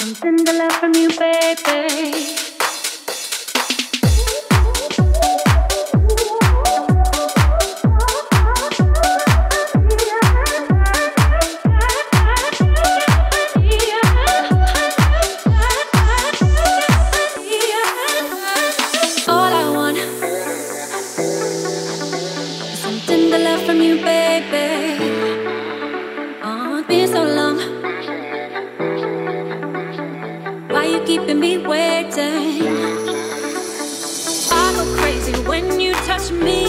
Something to love from you, baby. you're keeping me waiting. I go crazy when you touch me.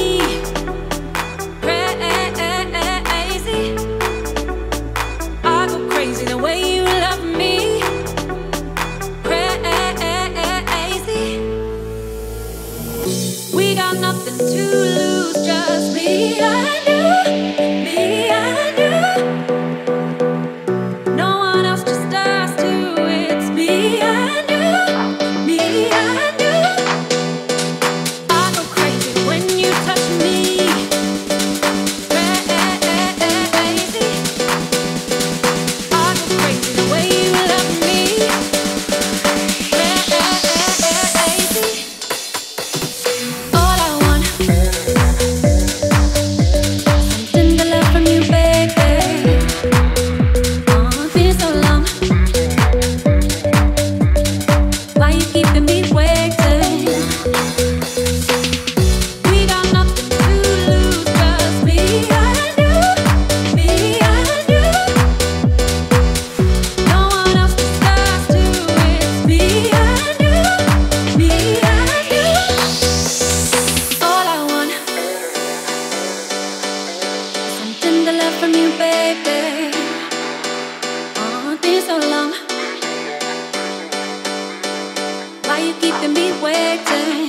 keeping me waiting.